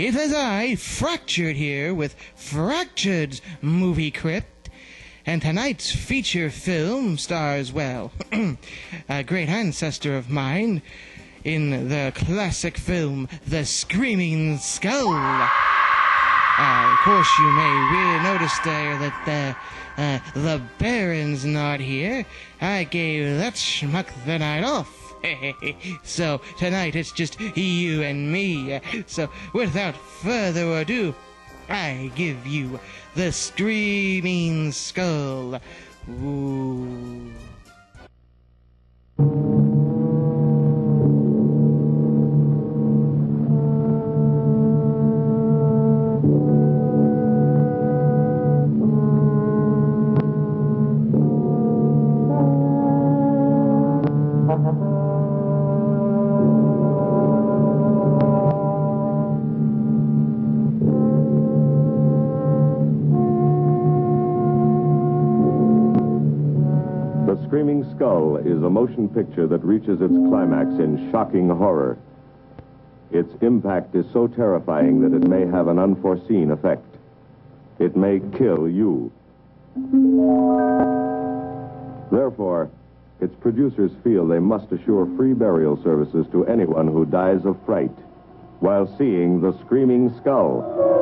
It is I, Fractured here with Fractured's Movie Crypt. And tonight's feature film stars, well, a great ancestor of mine in the classic film The Screaming Skull. Uh, of course, you may really notice there that the, uh, the Baron's not here. I gave that schmuck the night off. So tonight it's just you and me. So without further ado, I give you the Screaming Skull. Ooh. Motion picture that reaches its climax in shocking horror. Its impact is so terrifying that it may have an unforeseen effect. It may kill you. Therefore, its producers feel they must assure free burial services to anyone who dies of fright while seeing The Screaming Skull.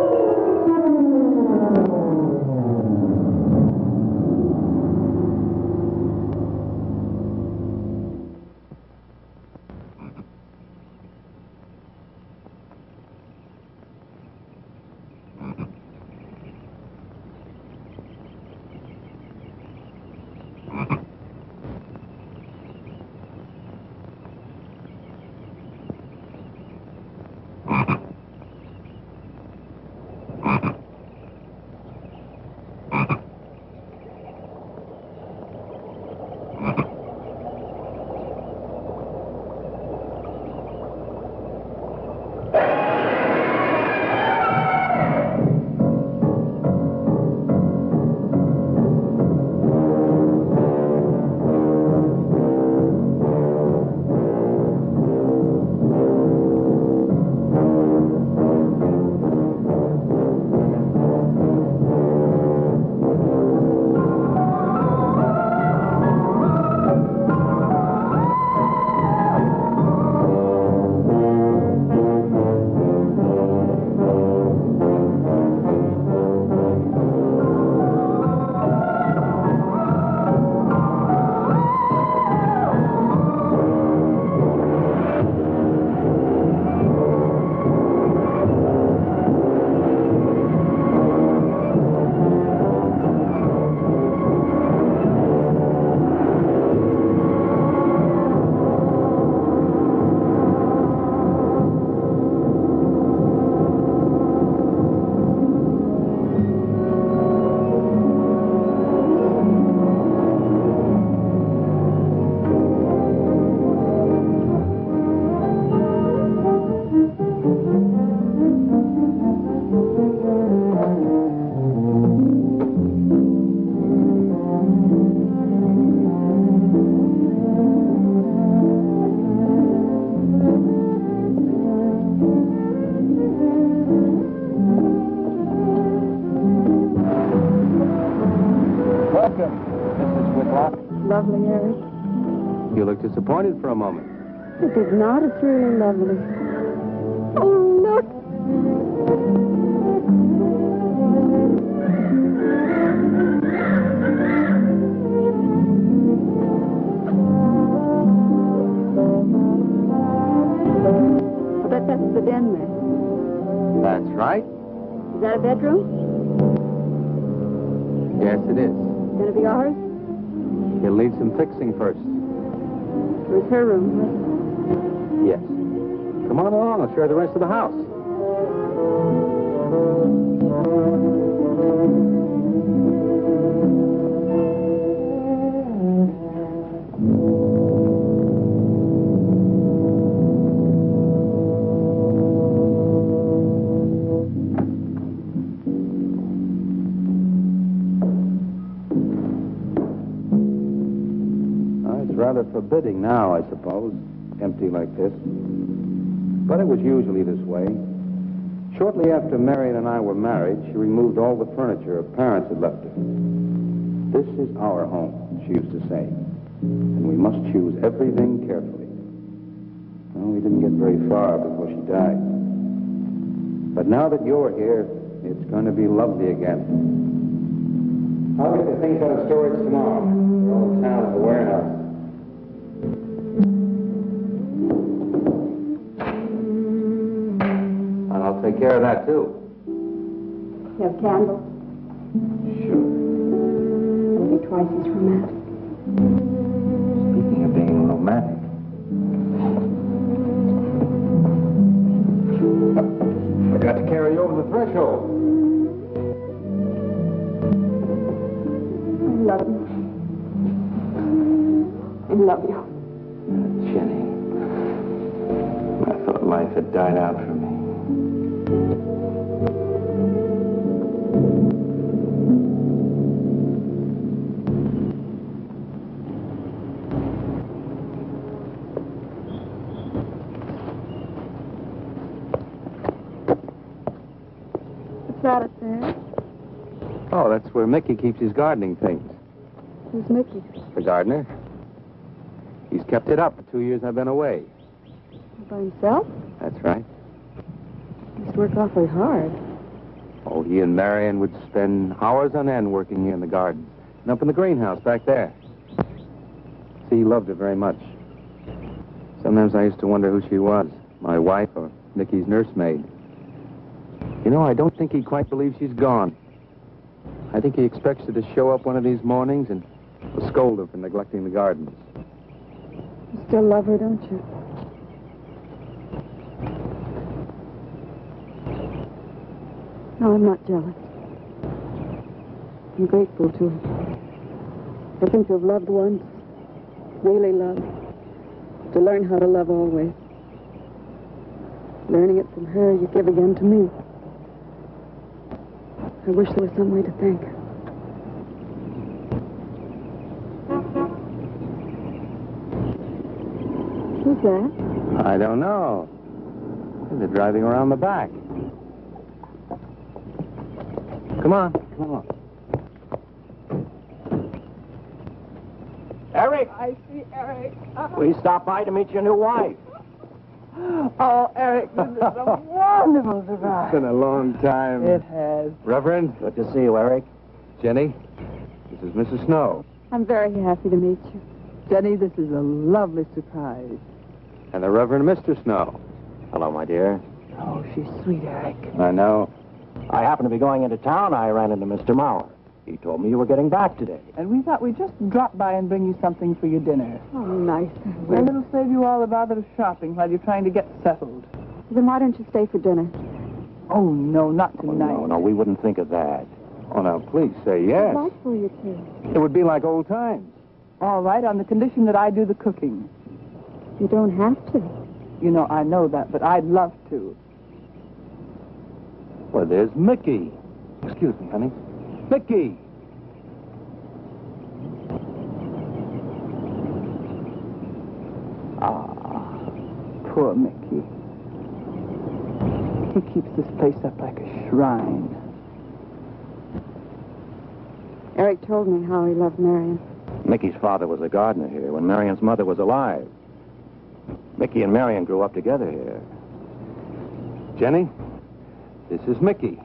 Welcome, Mrs. Whitlock. Lovely, Harry. You look disappointed for a moment. It is not. It's really lovely. Oh, look. That's the den there. That's right. Is that a bedroom? Yes, it is. Gonna be ours? You'll need some fixing first. Where's her room? Yes. Come on along. I'll show you the rest of the house. Rather forbidding now, I suppose. Empty like this. But it was usually this way. Shortly after Marion and I were married, she removed all the furniture her parents had left her. This is our home, she used to say, and we must choose everything carefully. Well, we didn't get very far before she died. But now that you're here, it's going to be lovely again. I'll get the things out of storage tomorrow. They're all town at the warehouse. Take care of that, too. You have candles? Sure. Maybe twice as romantic. Speaking of being romantic. Forgot to carry you over the threshold. I love you. I love you. Jenny. I thought life had died out for me. Oh, that's where Mickey keeps his gardening things. Who's Mickey? The gardener. He's kept it up the two years I've been away. By himself? That's right. He must work awfully hard. Oh, he and Marion would spend hours on end working here in the garden and up in the greenhouse back there. See, he loved her very much. Sometimes I used to wonder who she was, my wife or Mickey's nursemaid. You know, I don't think he quite believes she's gone. I think he expects her to show up one of these mornings and scold her for neglecting the gardens. You still love her, don't you? No, I'm not jealous. I'm grateful to her. I think have loved once, really loved, to learn how to love always. Learning it from her, you give again to me. I wish there was some way to thank her. Who's that? I don't know. They're driving around the back. Come on, come on. Eric, I see Eric. we stopped by to meet your new wife. Oh, Eric, this is a wonderful It's surprise. been a long time. It has. Reverend, Good to see you, Eric. Jenny, this is Mrs. Snow. I'm very happy to meet you. Jenny, this is a lovely surprise. And the Reverend Mr. Snow. Hello, my dear. Oh, she's sweet, Eric. I know. I happened to be going into town. I ran into Mr. Mauer. He told me you were getting back today. And we thought we'd just drop by and bring you something for your dinner. Oh, nice. And it'll save you all the bother of shopping while you're trying to get settled. Then why don't you stay for dinner? Oh, no, not Oh, tonight. no, no, we wouldn't think of that. Oh, now, please say yes. I'd like for you to. It would be like old times. All right, on the condition that I do the cooking. You don't have to. You know, I know that, but I'd love to. Well, there's Mickey. Excuse me, honey. Mickey! Ah, poor Mickey. He keeps this place up like a shrine. Eric told me how he loved Marion. Mickey's father was a gardener here when Marion's mother was alive. Mickey and Marion grew up together here. Jenny, this is Mickey.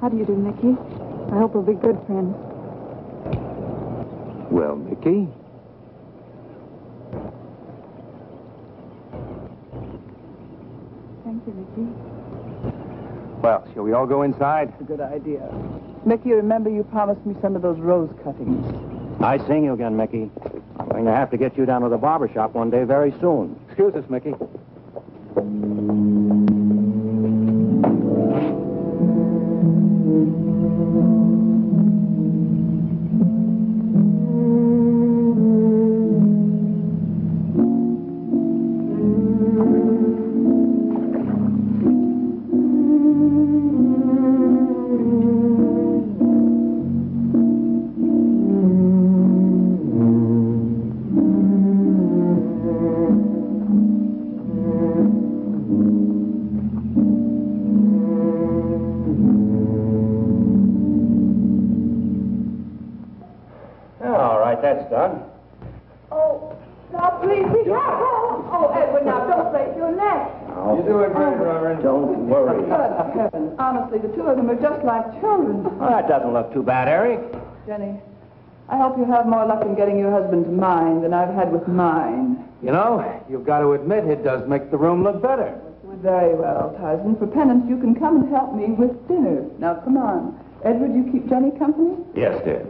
How do you do, Mickey? I hope we'll be good friends. Well, Mickey, Thank you, Mickey. well, shall we all go inside? It's a good idea. Mickey, remember you promised me some of those rose cuttings. Nice seeing you again, Mickey. I'm going to have to get you down to the barber shop one day very soon. Excuse us, Mickey. Hope you have more luck in getting your husband to mine than I've had with mine. You know, you've got to admit it does make the room look better. Very well, Tarzan. For penance, you can come and help me with dinner. Now, come on. Edward, you keep Jenny company? Yes, dear.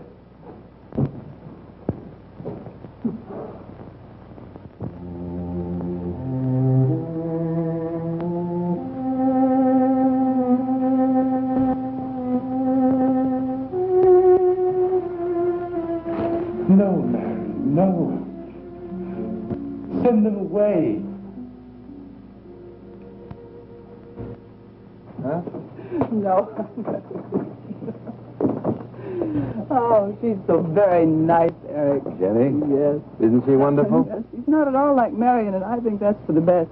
Very nice, Eric. Jenny? Yes. Isn't she wonderful? She's not at all like Marion, and I think that's for the best.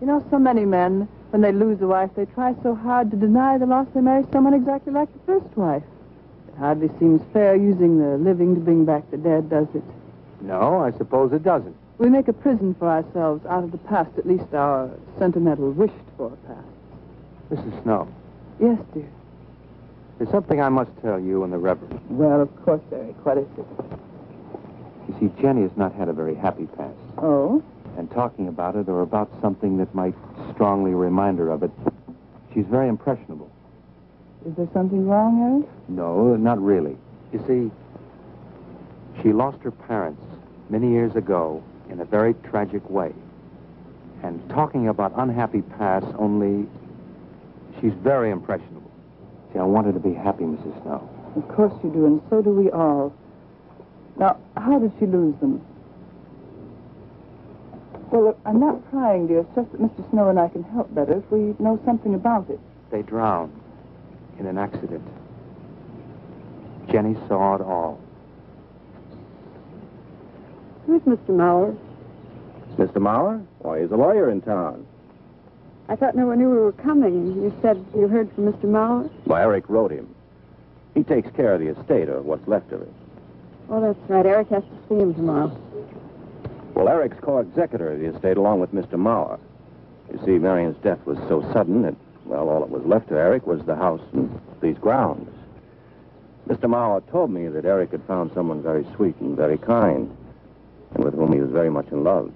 You know, so many men, when they lose a wife, they try so hard to deny the loss they marry someone exactly like the first wife. It hardly seems fair using the living to bring back the dead, does it? No, I suppose it doesn't. We make a prison for ourselves out of the past, at least our sentimental, wished-for past. Mrs. Snow, Yes, dear. There's something I must tell you and the Reverend. Well, of course, Eric. What is it? You see, Jenny has not had a very happy past. Oh? And talking about it or about something that might strongly remind her of it, she's very impressionable. Is there something wrong, Eric? No, not really. You see, she lost her parents many years ago in a very tragic way. And talking about unhappy past only, she's very impressionable. See, I want her to be happy, Mrs. Snow. Of course you do, and so do we all. Now, how did she lose them? Well, look, I'm not prying, dear. It's just that Mr. Snow and I can help better if we know something about it. They drowned in an accident. Jenny saw it all. Who's Mr. Mauer? Mr. Mauer? Why, he's a lawyer in town. I thought no one knew we were coming. You said you heard from Mr. Mauer? Well, Eric wrote him. He takes care of the estate, or what's left of it. Oh, that's right. Eric has to see him tomorrow. Well, Eric's co-executor of the estate along with Mr. Mauer. You see, Marion's death was so sudden that, well, all that was left to Eric was the house and these grounds. Mr. Mauer told me that Eric had found someone very sweet and very kind, and with whom he was very much in love.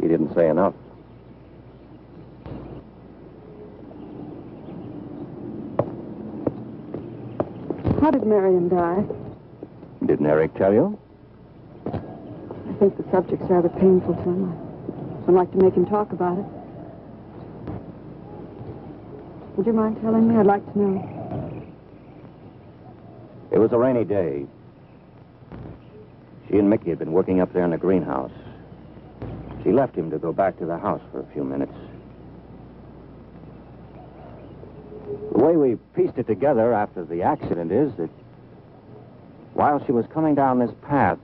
He didn't say enough. How did Marion die? Didn't Eric tell you? I think the subject's rather painful to him. I don't like to make him talk about it. Would you mind telling me? I'd like to know. It was a rainy day. She and Mickey had been working up there in the greenhouse. She left him to go back to the house for a few minutes. The way we pieced it together after the accident is that while she was coming down this path,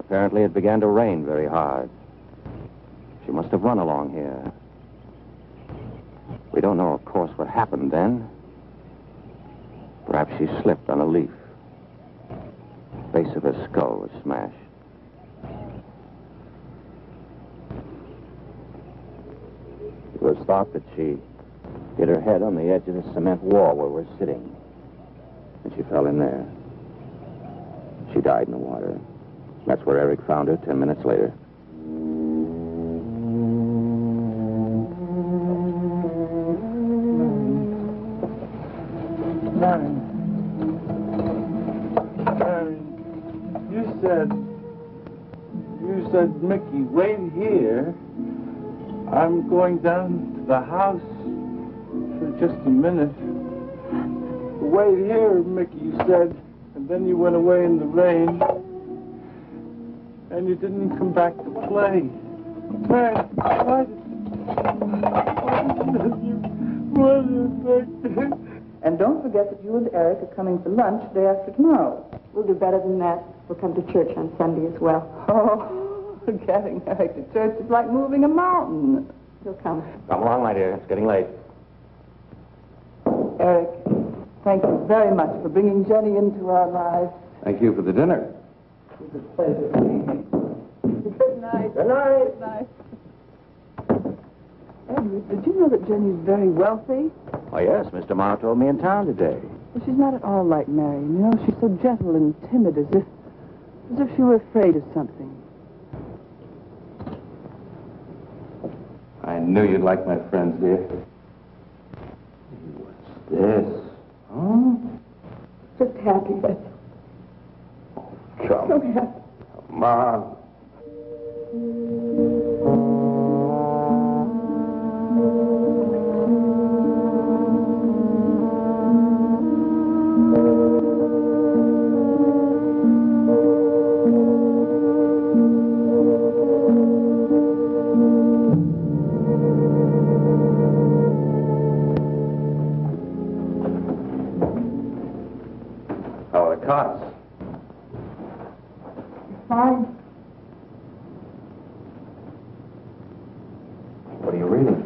apparently it began to rain very hard. She must have run along here. We don't know, of course, what happened then. Perhaps she slipped on a leaf. The Base of her skull was smashed. It was thought that she hit her head on the edge of the cement wall where we're sitting. And she fell in there. She died in the water. That's where Eric found her ten minutes later. You said, you said, Mickey, wait here. I'm going down to the house just a minute. Wait here, Mickey, you said. And then you went away in the rain. And you didn't come back to play. Marion, why did, why did you... And don't forget that you and Eric are coming for lunch day after tomorrow. We'll do better than that. We'll come to church on Sunday as well. Oh, getting Eric to church is like moving a mountain. He'll come. Come along, my dear. It's getting late. Eric, thank you very much for bringing Jenny into our lives. Thank you for the dinner. It was a pleasure. Good night. Good night. Good night. Did you know that Jenny's very wealthy? Oh, yes, Mr. Mauer told me in town today. Well, she's not at all like Marion. You know, she's so gentle and timid, as if, as if she were afraid of something. I knew you'd like my friends, dear. This? Huh? Just happy, but Come, so happy. come on. How are the cots? Fine. What are you reading?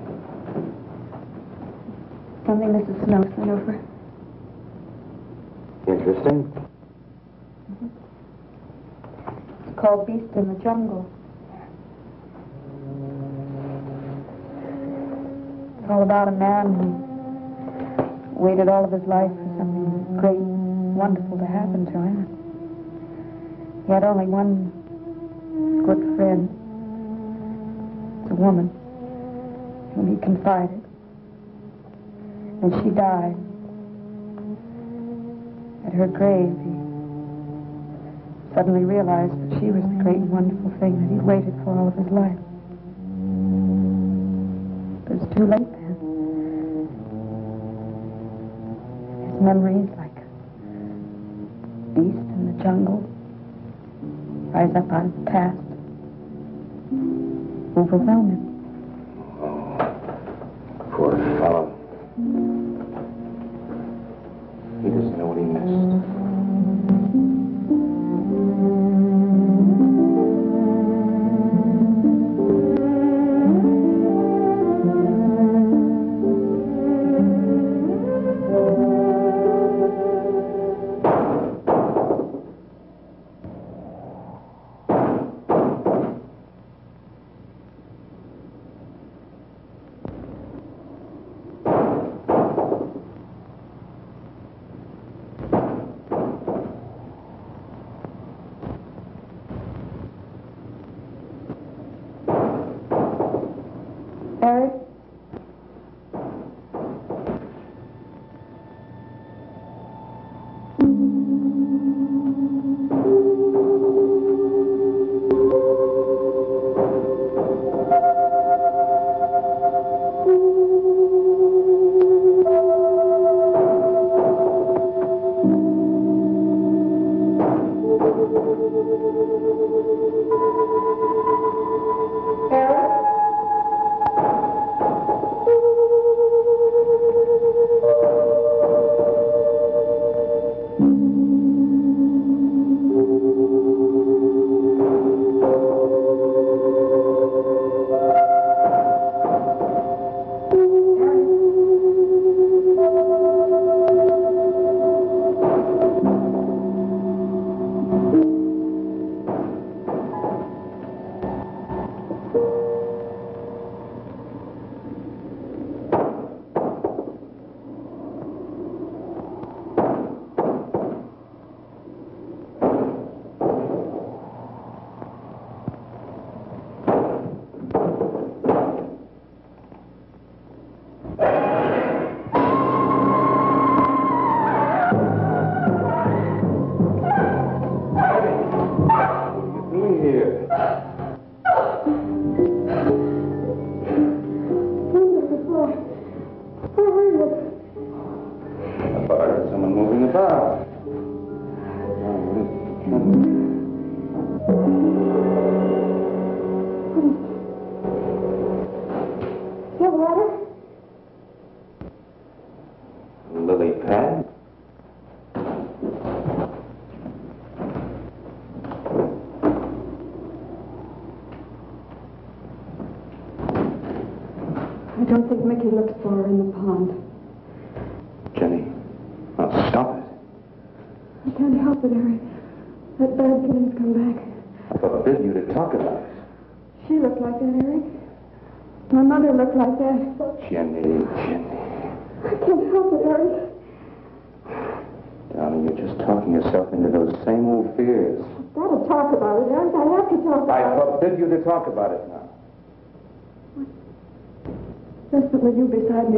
Something Mrs. Snow sent over. Interesting. Mm-hmm. It's called Beast in the Jungle. It's all about a man who waited all of his life for something great, wonderful to happen to him. He had only one good friend. A woman whom he confided. And she died. At her grave, he suddenly realized that she was the great and wonderful thing that he'd waited for all of his life. But it's too late then. His memories, like a beast in the jungle, rise up out of the past, overwhelm him.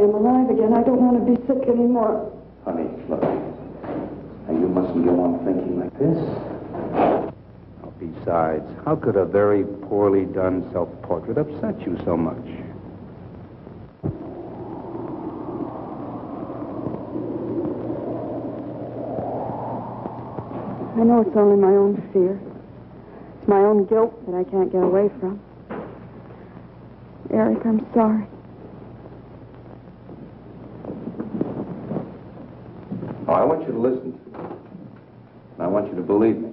I'm alive again. I don't want to be sick anymore. Honey, look. Now, you mustn't go on thinking like this. Besides, how could a very poorly done self-portrait upset you so much? I know it's only my own fear. It's my own guilt that I can't get away from. Eric, I'm sorry. Oh, I want you to listen to me. And I want you to believe me.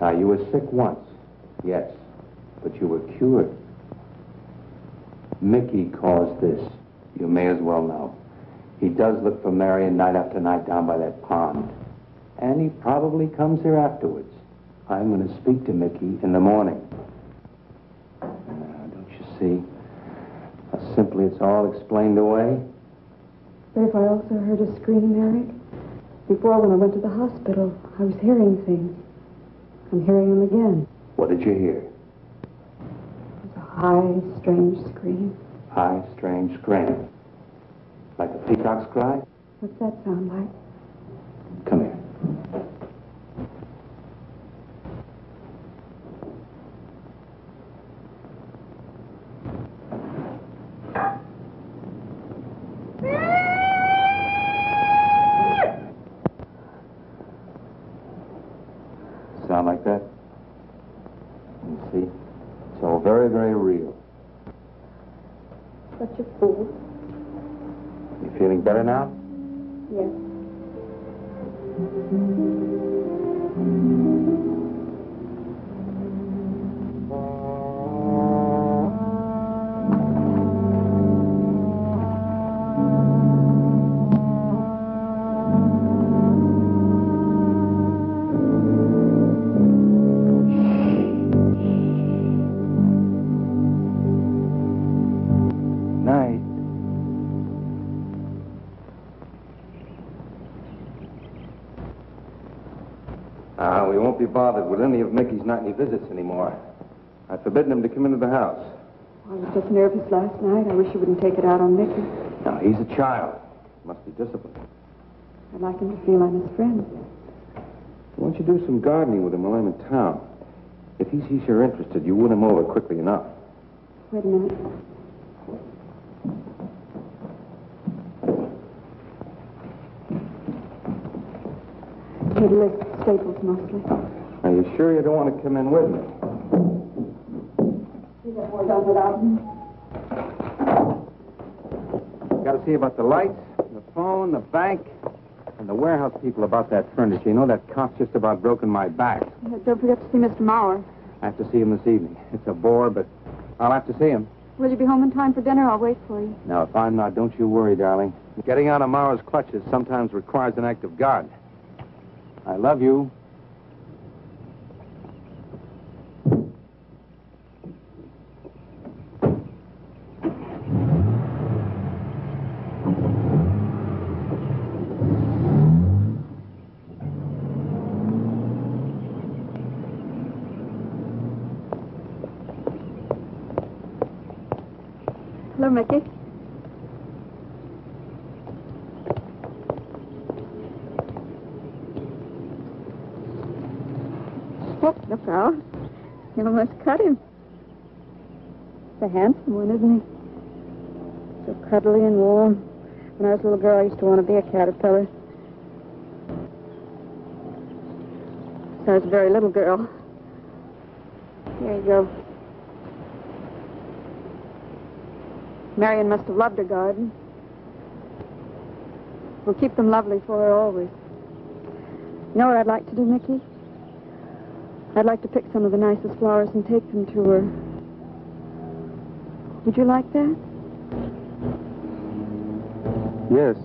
Now, you were sick once, yes, but you were cured. Mickey caused this. You may as well know. He does look for Marion night after night down by that pond. And he probably comes here afterwards. I'm going to speak to Mickey in the morning. Now, don't you see? It's all explained away? But if I also heard a scream, Eric, before when I went to the hospital, I was hearing things. I'm hearing them again. What did you hear? It was a high, strange scream. High, strange scream. Like a peacock's cry? What's that sound like? Come here. Nightly visits anymore. I've forbidden him to come into the house. I was just nervous last night. I wish you wouldn't take it out on Mickey. No, he's a child. Must be disciplined. I'd like him to feel I'm his friend. Why don't you do some gardening with him while I'm in town? If he sees you're interested, you win him over quickly enough. Wait a minute. He lives Staples mostly. Are you sure you don't want to come in with me? You get more done without me. Got to see about the lights, the phone, the bank, and the warehouse people about that furniture. You know that cop's just about broken my back. Don't forget to see Mr. Mauer. I have to see him this evening. It's a bore, but I'll have to see him. Will you be home in time for dinner? I'll wait for you. Now, if I'm not, don't you worry, darling. Getting out of Mara's clutches sometimes requires an act of God. I love you. Hello, Mickey. Oh, look out. You almost cut him. He's a handsome one, isn't he? So cuddly and warm. When I was a little girl, I used to want to be a caterpillar. So I was a very little girl. Here you go. Marion must have loved her garden. We'll keep them lovely for her always. You know what I'd like to do, Mickey? I'd like to pick some of the nicest flowers and take them to her. Would you like that? Yes.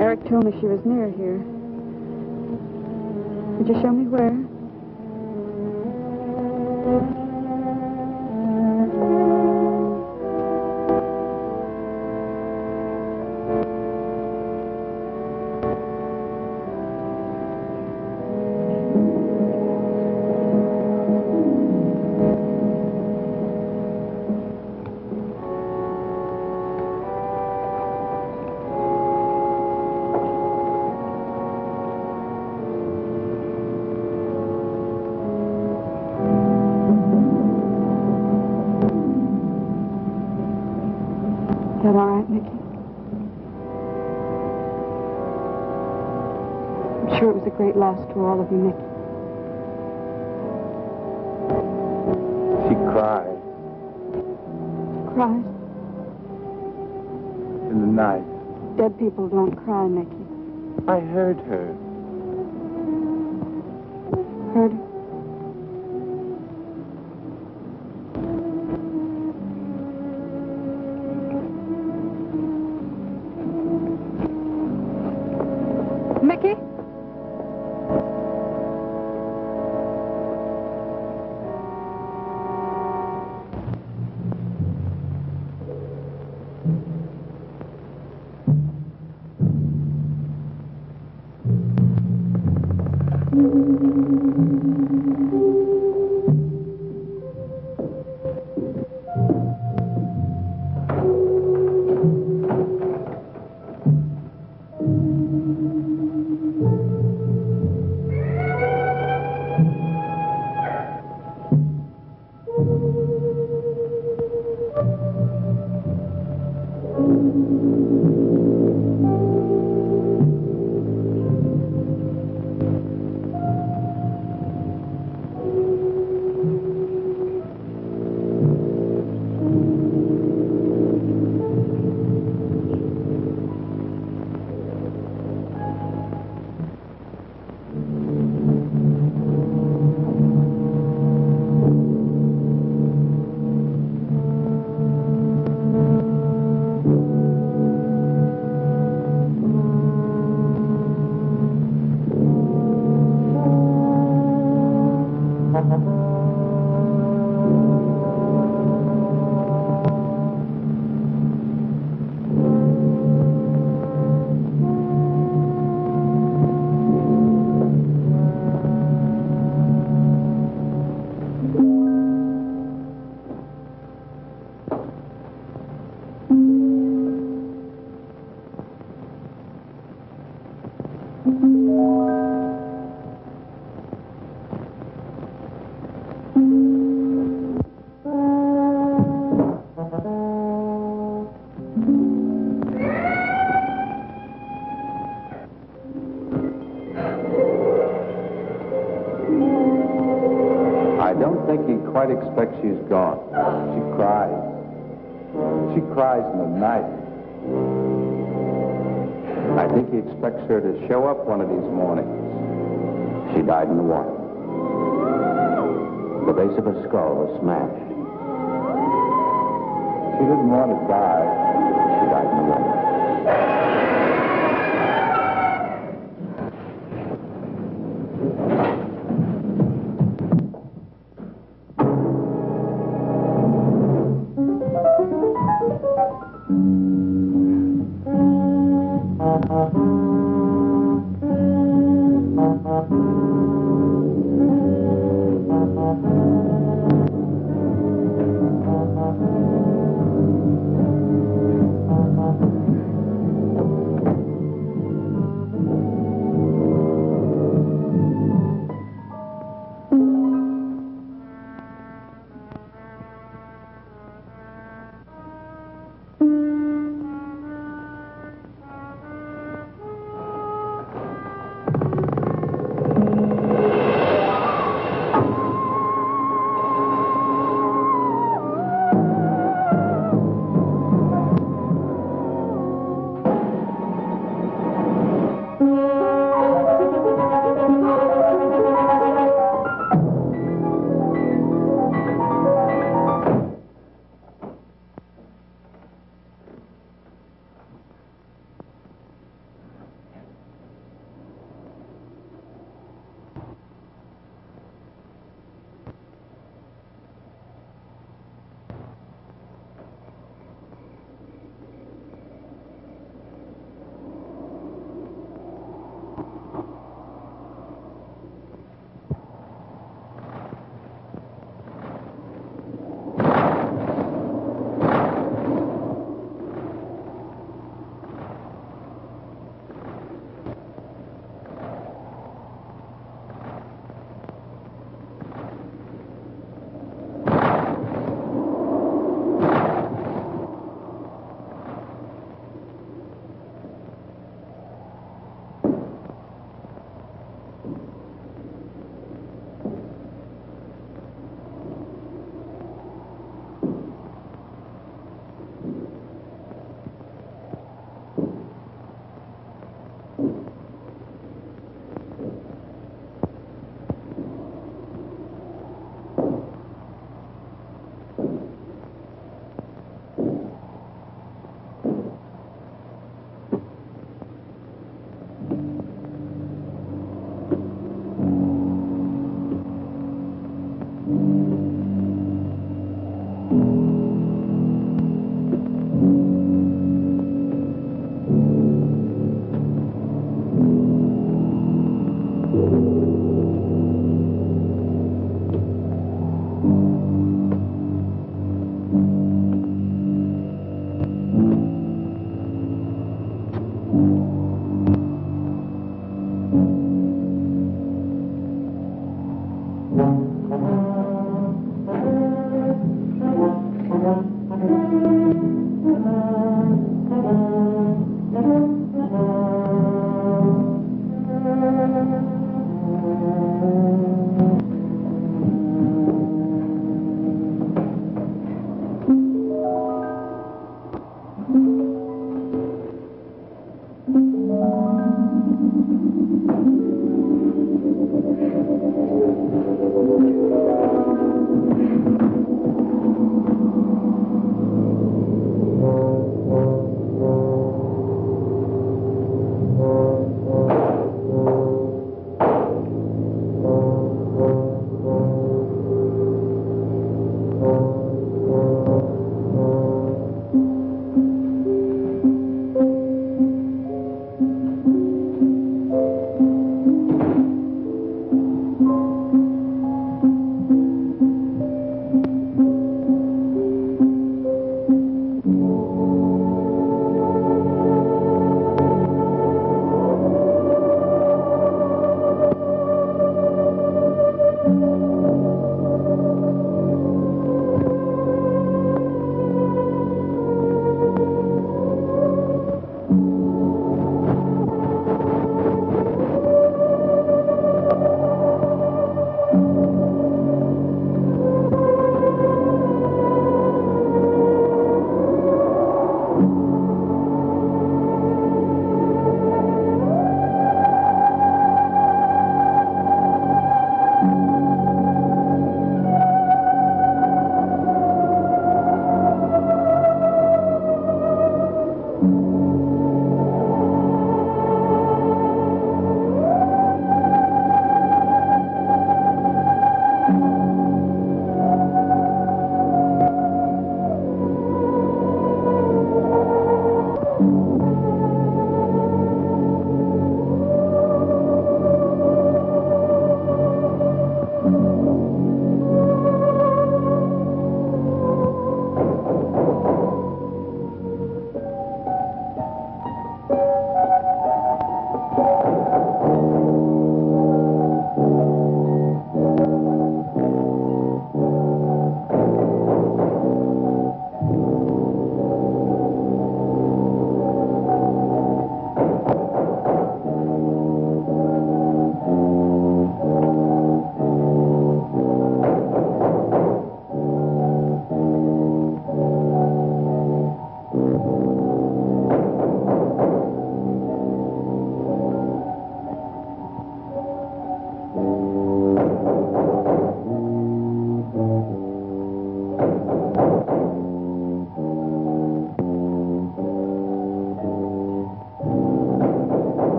Eric told me she was near here. Could you show me where? Loss to all of you, Mickey. She cried Cried? in the night. Dead people don't cry, Mickey. I heard her. Heard her? Cries in the night. I think he expects her to show up one of these mornings. She died in the water. The base of her skull was smashed. She didn't want to die. She died in the water.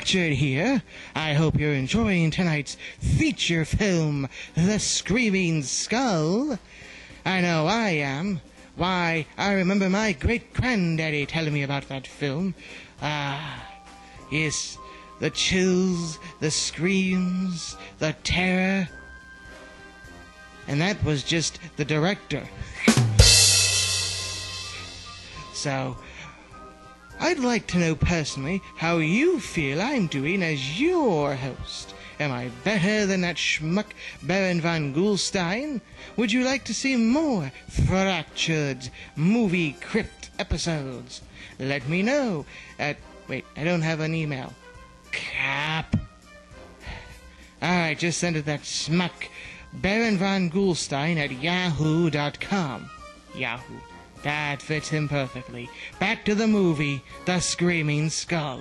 Fractured here. I hope you're enjoying tonight's feature film, The Screaming Skull. I know I am. Why, I remember my great granddaddy telling me about that film. Ah, yes, the chills, the screams, the terror. And that was just the director. so, I'd like to know personally how you feel I'm doing as your host. Am I better than that schmuck Baron von Ghoulstein? Would you like to see more fractured movie crypt episodes? Let me know at. Wait, I don't have an email. Cap. Alright, just send it that schmuck Baron von Ghoulstein at yahoo.com. Yahoo. That fits him perfectly. Back to the movie, The Screaming Skull.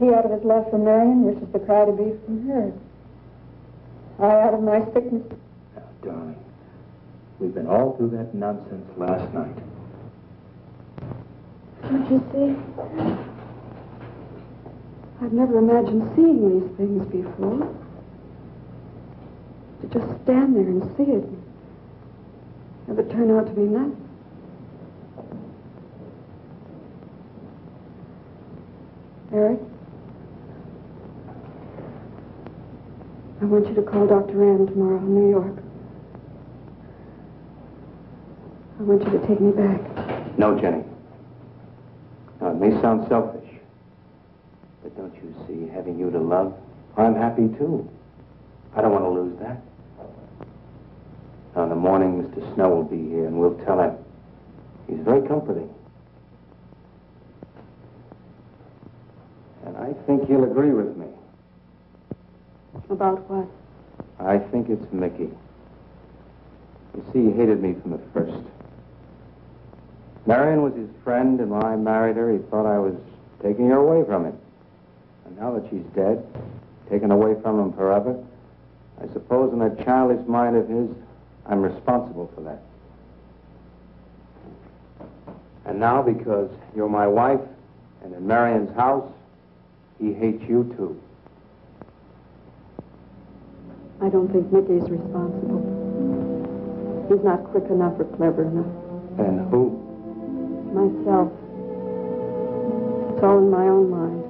He out of his love for Marion wishes the cry to be from her. I out of my sickness. Now, darling, we've been all through that nonsense last night. Don't you see? I've never imagined seeing these things before. To just stand there and see it. Have it turn out to be nothing. Eric? I want you to call Dr. Ann tomorrow in New York. I want you to take me back. No, Jenny. Now, it may sound selfish, but don't you see, having you to love, I'm happy too. I don't want to lose that. Now, in the morning, Mr. Snow will be here, and we'll tell him. He's very comforting. And I think he'll agree with me. About what? I think it's Mickey. You see, he hated me from the first. Marion was his friend, and when I married her, he thought I was taking her away from him. And now that she's dead, taken away from him forever, I suppose in that childish mind of his, I'm responsible for that. And now, because you're my wife, and in Marion's house, he hates you too. I don't think Mickey's responsible. He's not quick enough or clever enough. And who? Myself. It's all in my own mind.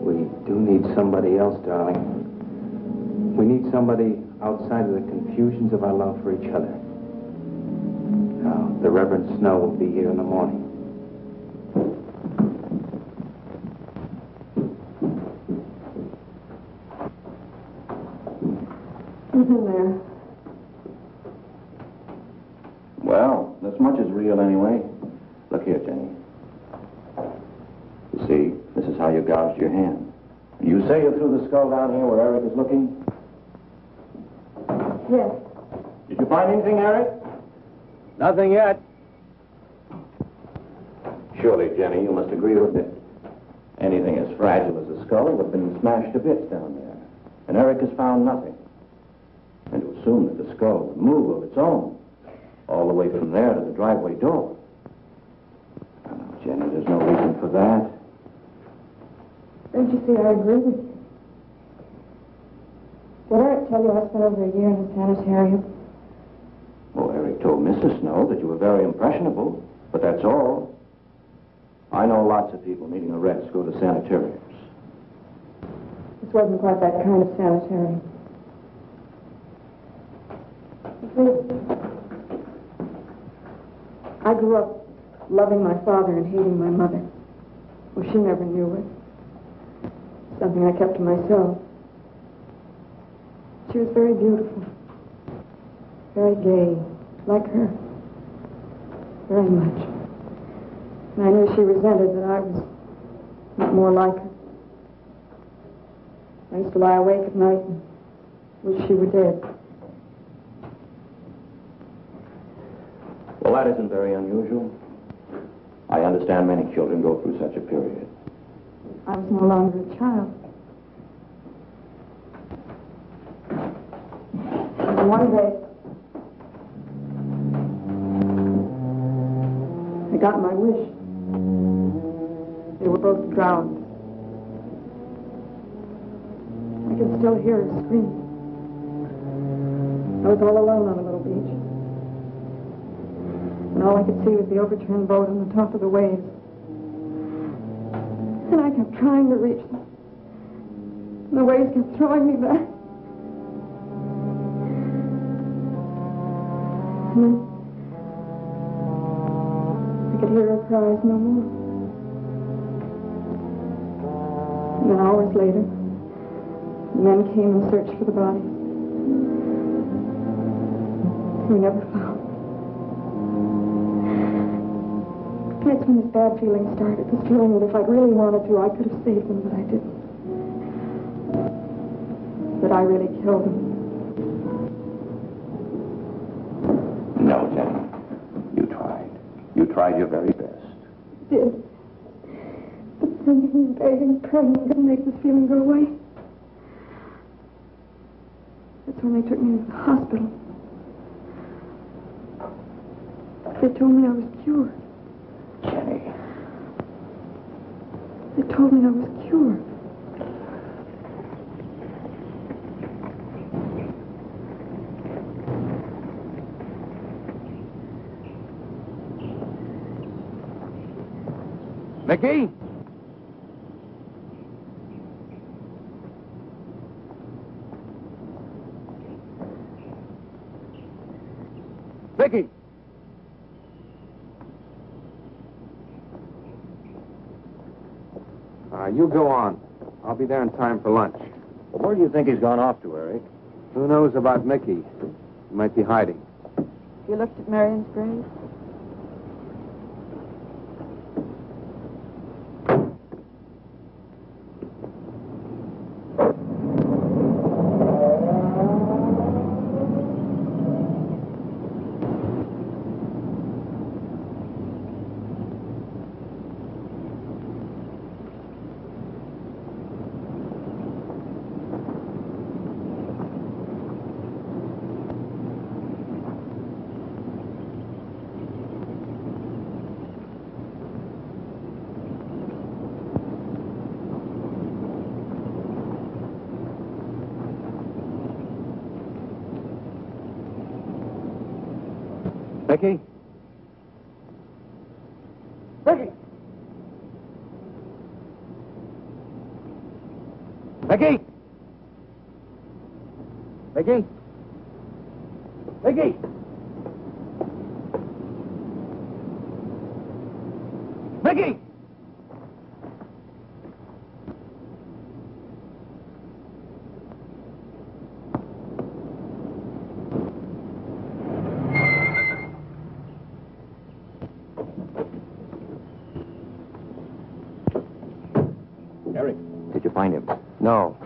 We do need somebody else, darling. We need somebody outside of the confusions of our love for each other. Now, the Reverend Snow will be here in the morning. He's in there. Well, this much is real anyway. Look here, Jenny. You see, this is how you gouged your hand. You say you threw the skull down here where Eric is looking? Yes. Did you find anything, Eric? Nothing yet. Surely, Jenny, you must agree with it. Anything as fragile as a skull would have been smashed to bits down there. And Eric has found nothing. And to assume that the skull would move of its own, all the way from there to the driveway door. Now, now, Jenny, there's no reason for that. Don't you see, I agree with you. Did Eric tell you I spent over a year in the sanitarium? Well, Eric told Mrs. Snow that you were very impressionable, but that's all. I know lots of people needing a rest go to sanitariums. This wasn't quite that kind of sanitarium. I grew up loving my father and hating my mother. Well, she never knew it. Something I kept to myself. She was very beautiful. Very gay. Like her. Very much. And I knew she resented that I was not more like her. I used to lie awake at night and wish she were dead. Well, that isn't very unusual. I understand many children go through such a period. I was no longer a child. And one day, I got my wish. They were both drowned. I can still hear her scream. I was all alone on a little beach. And all I could see was the overturned boat on the top of the waves. And I kept trying to reach them. And the waves kept throwing me back. Then I could hear her cries no more. And then hours later, men came and searched for the body. We never found. That's when this bad feeling started. This feeling that if I'd really wanted to, I could have saved them, but I didn't. That I really killed them. No, Jenny. You tried. You tried your very best. Did. But sending and begging and praying couldn't make this feeling go away. That's when they took me to the hospital. They told me I was cured. Jenny. They told me I was cured. Mickey? Mickey? Uh, you go on. I'll be there in time for lunch. Well, where do you think he's gone off to, Eric? Who knows about Mickey? He might be hiding. You looked at Marion's grave? Mickey? Mickey? Mickey? Mickey? Mickey? Mickey? Eric, did you find him? No.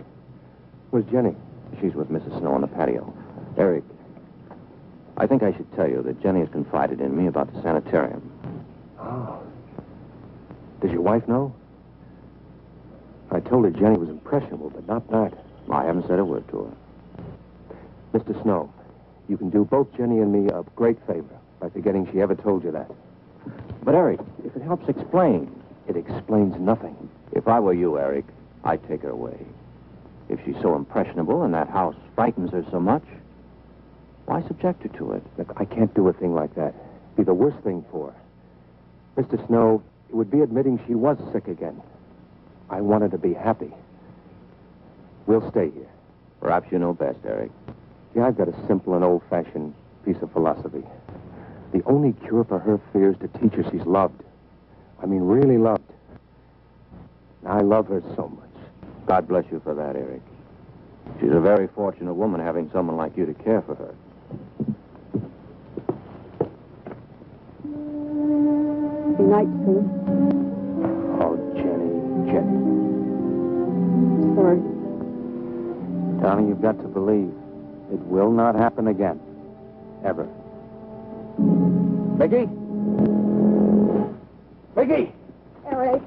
Where's Jenny? She's with Mrs. Snow on the patio. Eric, I think I should tell you that Jenny has confided in me about the sanitarium. Oh. Does your wife know? I told her Jenny was impressionable, but not that. I haven't said a word to her. Mr. Snow, you can do both Jenny and me a great favor by forgetting she ever told you that. But, Eric, if it helps explain, It explains nothing. if I were you, Eric, I'd take her away. If she's so impressionable and that house frightens her so much, why subject her to it? Look, I can't do a thing like that. It'd be the worst thing for her. Mr. Snow, it would be admitting she was sick again. I want her to be happy. We'll stay here. Perhaps you know best, Eric. Yeah, I've got a simple and old-fashioned piece of philosophy. The only cure for her fear is to teach her she's loved. I mean, really loved. And I love her so much. God bless you for that, Eric. She's a very fortunate woman having someone like you to care for her. Be night soon. Oh, Jenny, Jenny. Sorry. Darling, you've got to believe it will not happen again. Ever. Mickey? Mickey! Eric.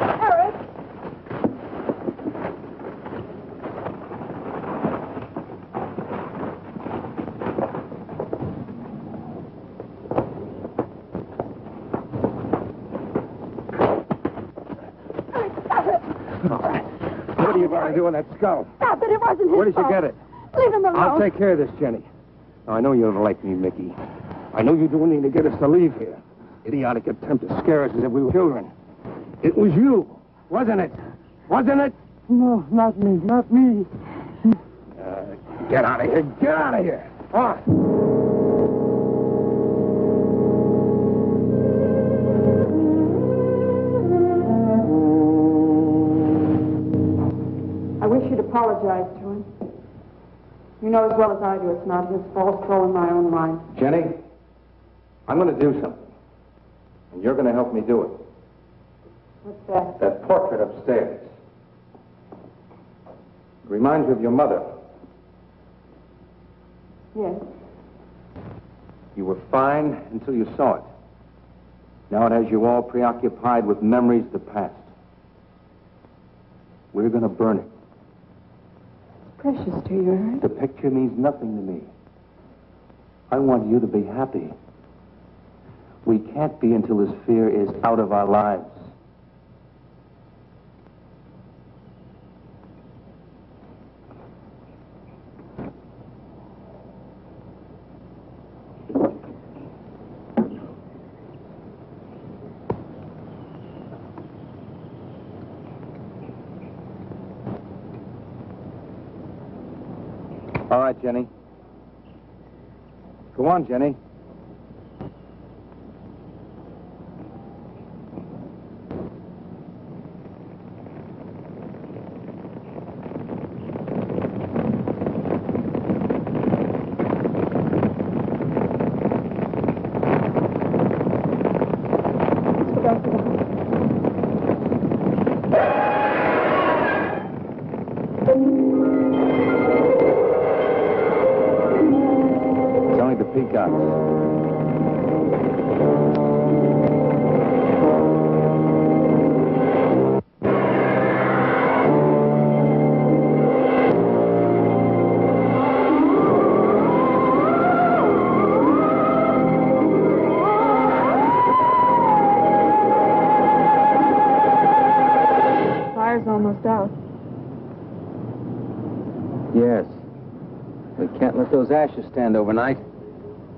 Eric. Stop it! What are you going to do with that skull? Stop it! It wasn't his Where did you fault. get it? Leave him alone. I'll take care of this, Jenny. Now, I know you don't like me, Mickey. I know you do anything to get us to leave here. Idiotic attempt to scare us as if we were children. It was you, wasn't it? Wasn't it? No, not me, not me. Uh, get out of here. Get out of here. On. Apologize to him. You know as well as I do it's not his fault. All in my own mind. Jenny, I'm going to do something. And you're going to help me do it. What's that? That portrait upstairs. It reminds you of your mother. Yes. You were fine until you saw it. Now it has you all preoccupied with memories of the past. We're going to burn it. Precious to you. The picture means nothing to me. I want you to be happy. We can't be until this fear is out of our lives. All right, Jenny. Go on, Jenny. Ashes stand overnight.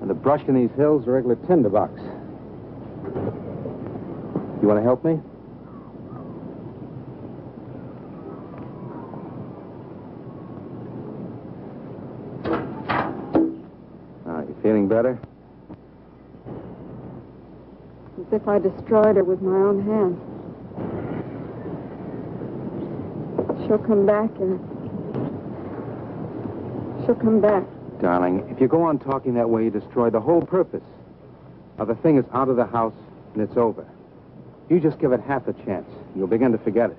And the brush in these hills is a regular tinderbox. You want to help me? Now, you feeling better? As if I destroyed her with my own hands. She'll come back, and she'll come back. Darling, if you go on talking that way, you destroy the whole purpose. Now, the thing is out of the house, and it's over. You just give it half a chance. and You'll begin to forget it.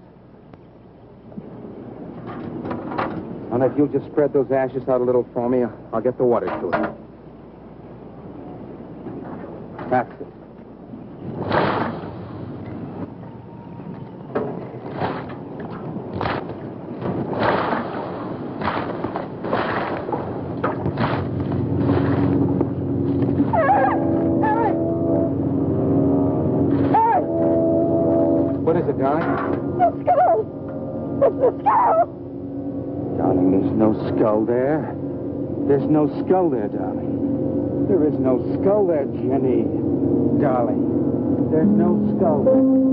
And if you'll just spread those ashes out a little for me, I'll get the water to it. Skull there, darling. There is no skull there, Jenny. Darling, there's no skull there.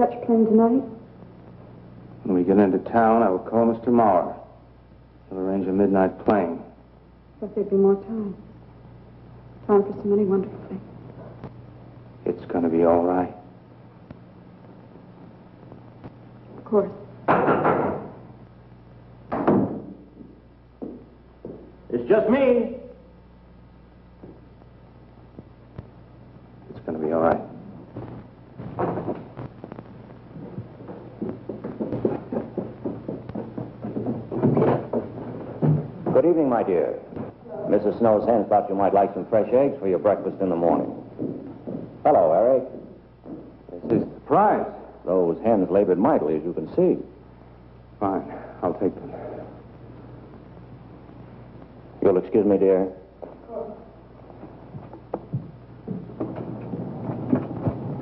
Catch a plane tonight? When we get into town, I will call Mr. Maurer. He'll arrange a midnight plane. But there'd be more time. Time for so many wonderful things. It's going to be all right. Of course. It's just me. It's going to be all right. Good evening, my dear. Mrs. Snow's hens thought you might like some fresh eggs for your breakfast in the morning. Hello, Eric. This is a surprise. Those hens labored mightily, as you can see. Fine. I'll take them. You'll excuse me, dear.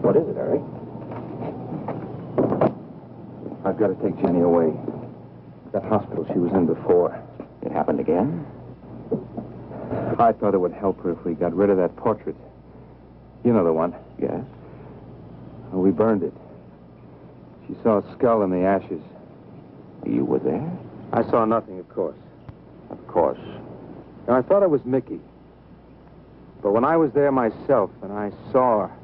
What is it, Eric? I've got to take Jenny away. That hospital she was in before. It happened again? I thought it would help her if we got rid of that portrait. You know the one. Yes. Well, we burned it. She saw a skull in the ashes. You were there? I saw nothing, of course. Of course. And I thought it was Mickey. But when I was there myself and I saw her.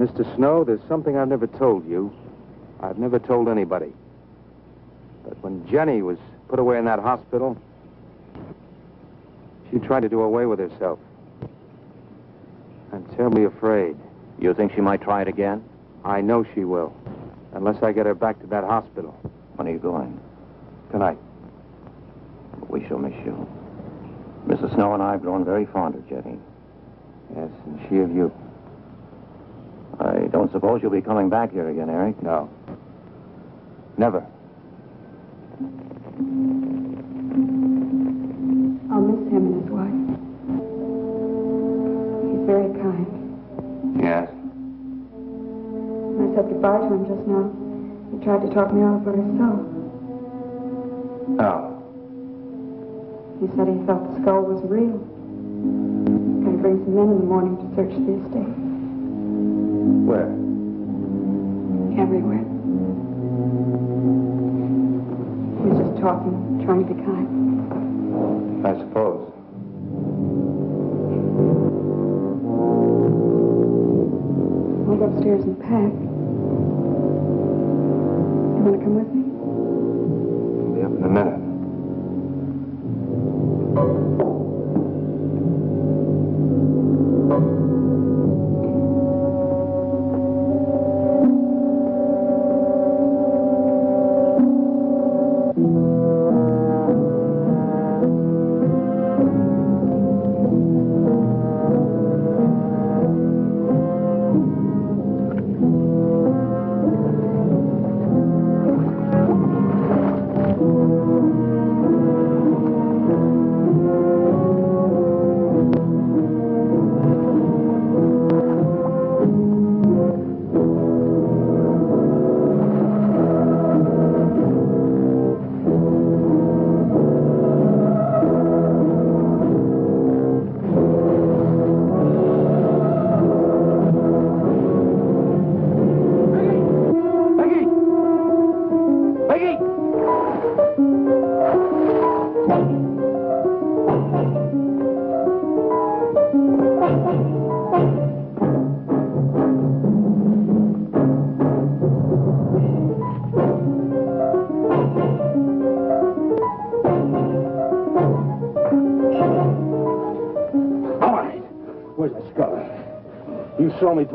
Mr. Snow, there's something I've never told you. I've never told anybody. But when Jenny was put away in that hospital, she tried to do away with herself. I'm terribly afraid. You think she might try it again? I know she will. Unless I get her back to that hospital. When are you going? Tonight. We shall miss you. Mrs. Snow and I have grown very fond of Jenny. Yes, and she of you. I don't suppose you'll be coming back here again, Eric. No. Never. Just now, he tried to talk me out of what I saw. Oh. He said he felt the skull was real. Going to bring some men in the morning to search the estate. Where? Everywhere. He was just talking, trying to be kind. I suppose. I'll go upstairs and pack. Want to come with me? I'll be up in a minute.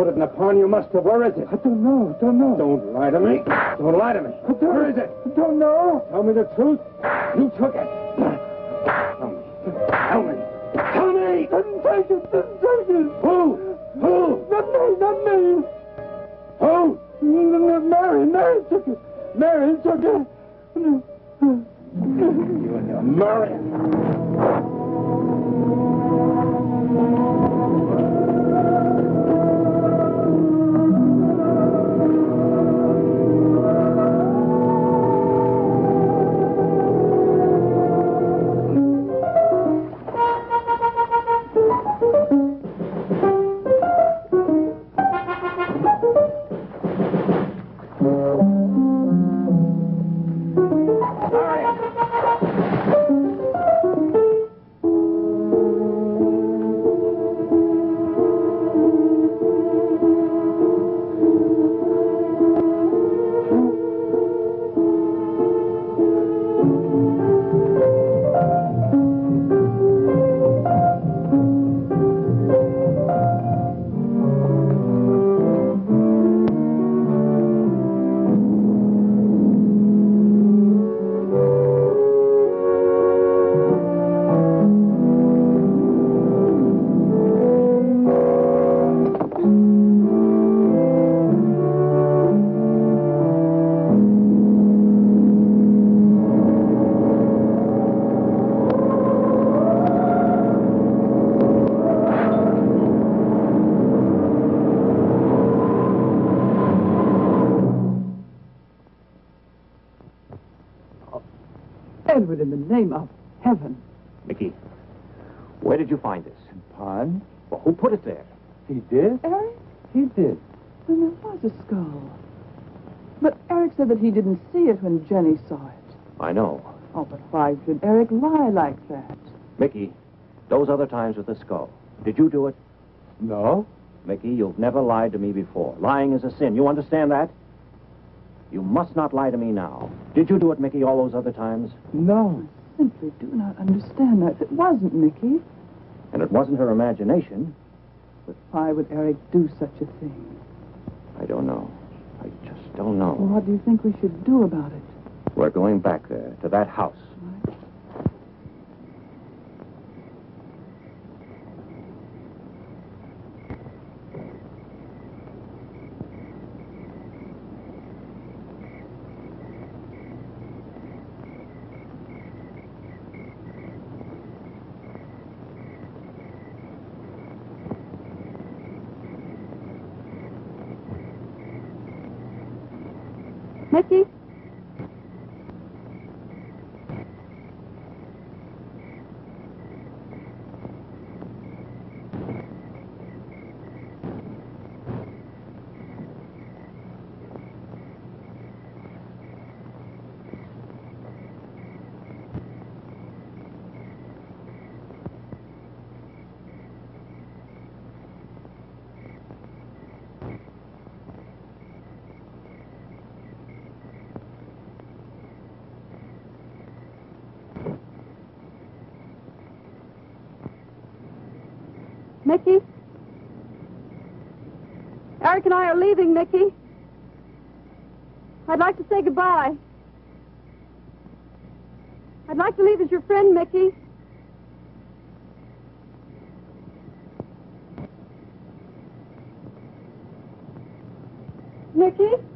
Put it in the pond. You must have. Where is it? I don't know. Don't know. Don't lie to me. Don't lie to me. Where is it? I don't know. Tell me the truth. You took it. Tell me. Tell me. Tell me. Didn't take it. Didn't take it. Who? Who? Not me. Not me. Who? Mary. Mary took it. Mary took it. You and your Marion. Why should Eric lie like that? Mickey, those other times with the skull. Did you do it? No. Mickey, you've never lied to me before. Lying is a sin. You understand that? You must not lie to me now. Did you do it, Mickey, all those other times? No. Simply do not understand that. It wasn't Mickey. And it wasn't her imagination. But why would Eric do such a thing? I don't know. I just don't Well, know. what do you think we should do about it? We're going back there, to that house. Mickey? Mickey? Eric and I are leaving, Mickey. I'd like to say goodbye. I'd like to leave as your friend, Mickey. Mickey?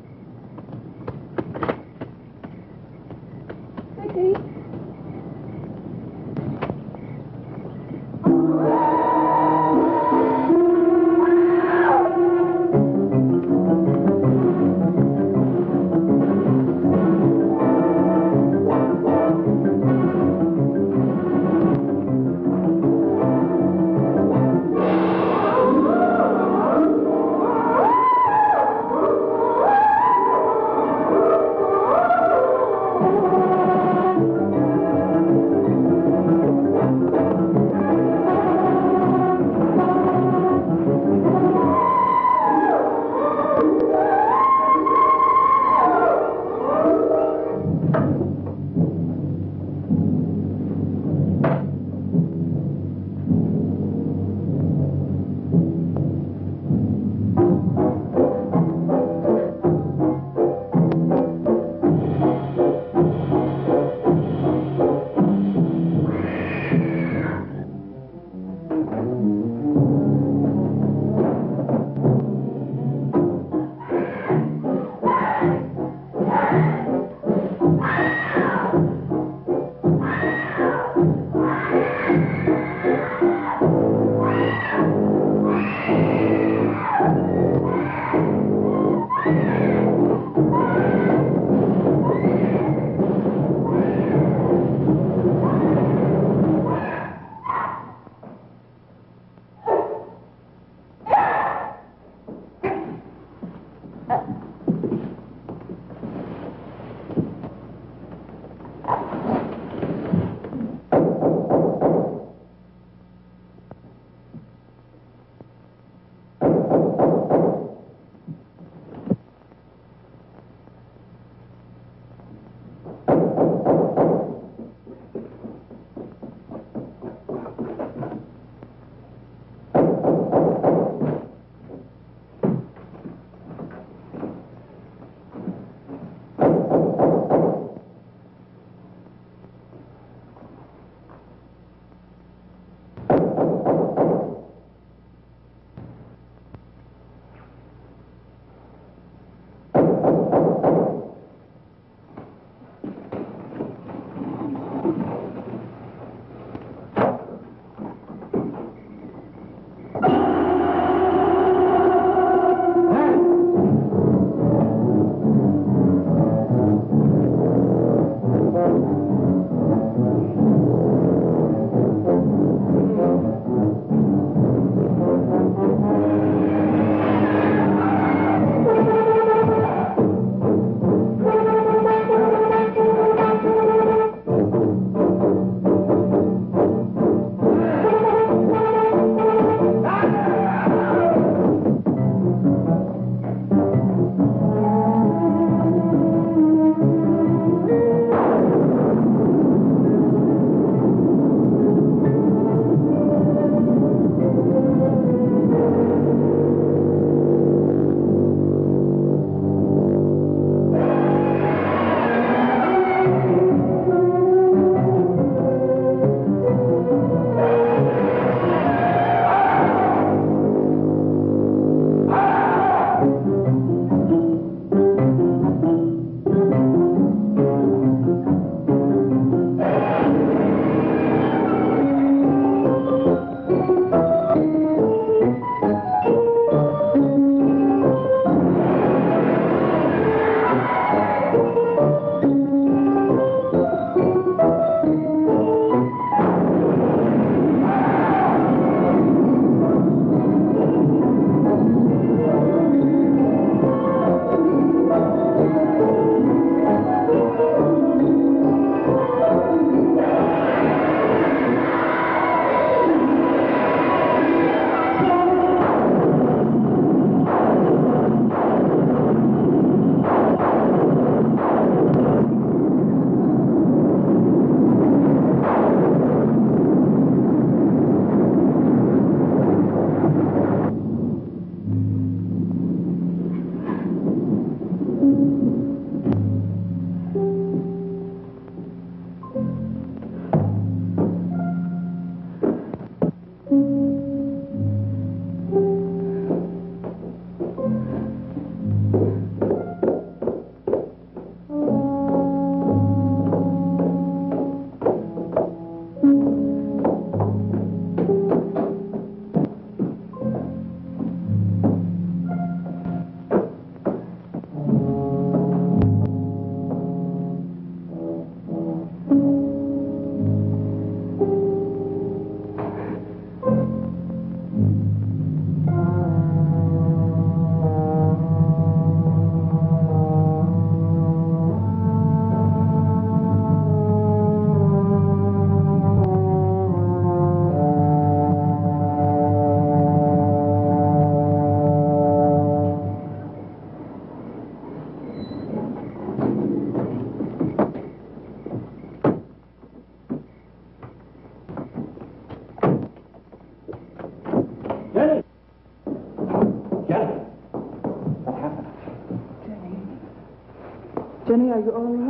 Are you all right?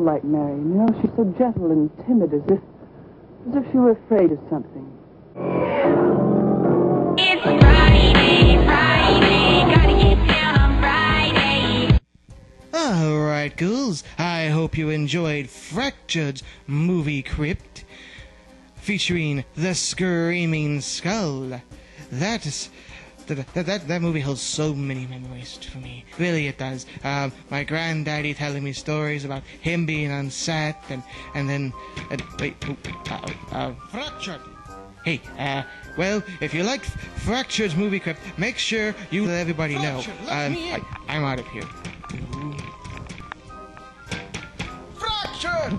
All like Marion. You know, she's so gentle and timid, as if, as if she were afraid of something. It's Friday, Friday, gotta get down on Friday. Alright, ghouls. I hope you enjoyed Fractured's movie Crypt, featuring The Screaming Skull. That is. That, that, that, that movie holds so many memories for me. Really, it does. Um, my granddaddy telling me stories about him being on set, and and then uh, wait, oh, uh, uh, fractured. Hey, uh, well, if you like Fractured's movie Crypt, make sure you let everybody know. Fractured, let Um, me in. I, I'm out of here. Fractured!